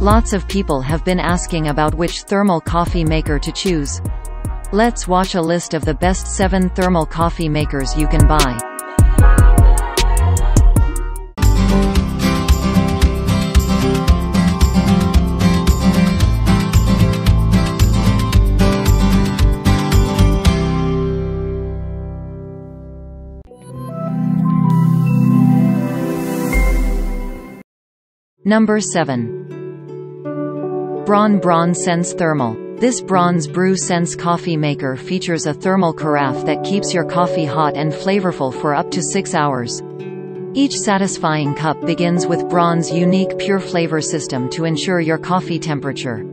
Lots of people have been asking about which thermal coffee maker to choose. Let's watch a list of the best 7 thermal coffee makers you can buy. Number 7. Braun Braun Sense Thermal. This Braun's Brew Sense coffee maker features a thermal carafe that keeps your coffee hot and flavorful for up to 6 hours. Each satisfying cup begins with Braun's unique pure flavor system to ensure your coffee temperature.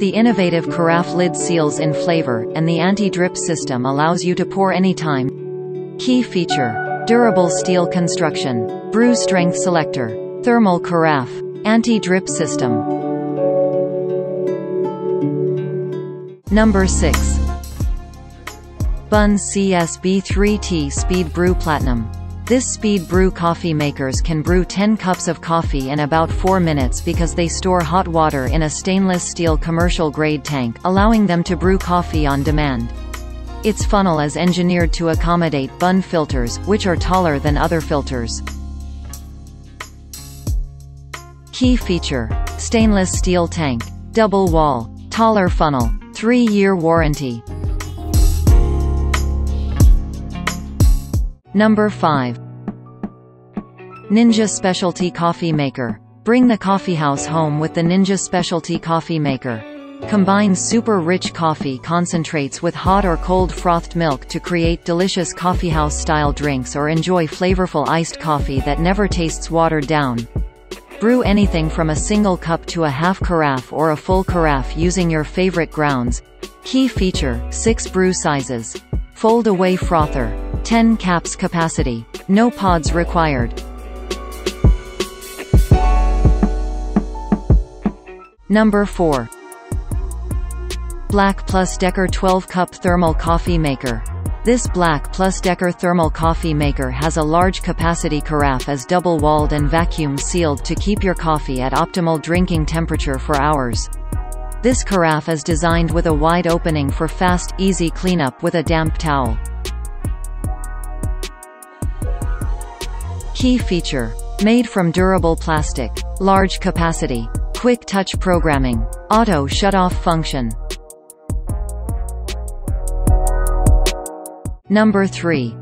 The innovative carafe lid seals in flavor, and the anti-drip system allows you to pour anytime. Key feature. Durable steel construction. Brew strength selector. Thermal carafe. Anti-drip system. Number 6. Bunn CSB3T Speed Brew Platinum. This speed brew coffee makers can brew 10 cups of coffee in about 4 minutes because they store hot water in a stainless steel commercial grade tank, allowing them to brew coffee on demand. Its funnel is engineered to accommodate Bunn filters, which are taller than other filters. Key feature. Stainless steel tank. Double wall. Taller funnel. 3-year warranty. Number 5. Ninja Specialty Coffee Maker. Bring the coffeehouse home with the Ninja Specialty Coffee Maker. Combine super rich coffee concentrates with hot or cold frothed milk to create delicious coffeehouse-style drinks or enjoy flavorful iced coffee that never tastes watered down. Brew anything from a single cup to a half carafe or a full carafe using your favorite grounds. Key feature, 6 brew sizes. Fold away frother. 10 caps capacity. No pods required. Number 4. Black Plus Decker 12 Cup Thermal Coffee Maker. This Black Plus Decker thermal coffee maker has a large capacity carafe as double-walled and vacuum-sealed to keep your coffee at optimal drinking temperature for hours. This carafe is designed with a wide opening for fast, easy cleanup with a damp towel. Key feature. Made from durable plastic. Large capacity. Quick touch programming. Auto shut-off function. Number 3.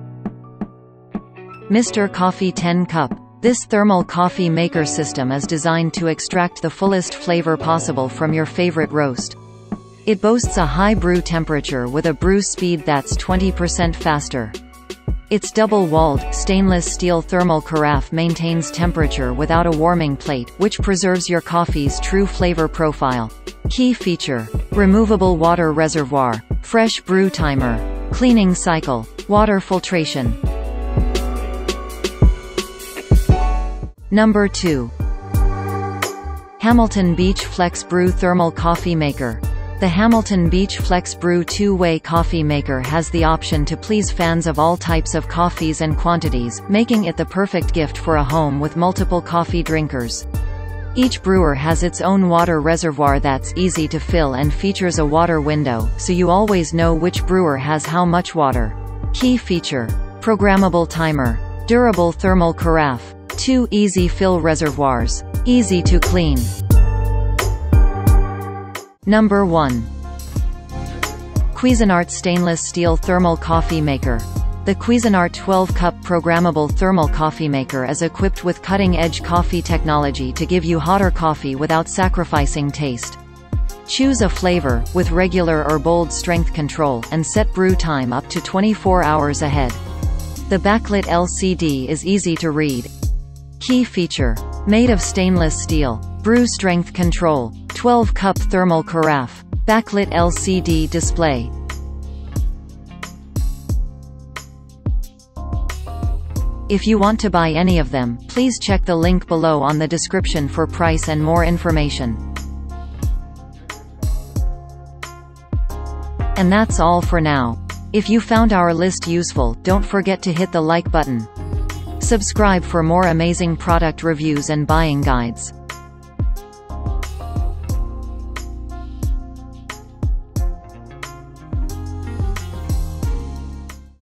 Mr. Coffee 10 Cup. This thermal coffee maker system is designed to extract the fullest flavor possible from your favorite roast. It boasts a high brew temperature with a brew speed that's 20% faster. Its double-walled, stainless steel thermal carafe maintains temperature without a warming plate, which preserves your coffee's true flavor profile. Key feature. Removable water reservoir. Fresh brew timer. Cleaning cycle. Water filtration. Number 2. Hamilton Beach Flex Brew Thermal Coffee Maker. The Hamilton Beach Flex Brew two-way coffee maker has the option to please fans of all types of coffees and quantities, making it the perfect gift for a home with multiple coffee drinkers. Each brewer has its own water reservoir that's easy to fill and features a water window, so you always know which brewer has how much water. Key feature. Programmable timer. Durable thermal carafe. Two easy fill reservoirs. Easy to clean. Number 1. Cuisinart Stainless Steel Thermal Coffee Maker. The Cuisinart 12-cup programmable thermal coffee maker is equipped with cutting-edge coffee technology to give you hotter coffee without sacrificing taste. Choose a flavor, with regular or bold strength control, and set brew time up to 24 hours ahead. The backlit LCD is easy to read. Key feature. Made of stainless steel. Brew strength control. 12-cup thermal carafe. Backlit LCD display. If you want to buy any of them, please check the link below on the description for price and more information. And that's all for now. If you found our list useful, don't forget to hit the like button. Subscribe for more amazing product reviews and buying guides.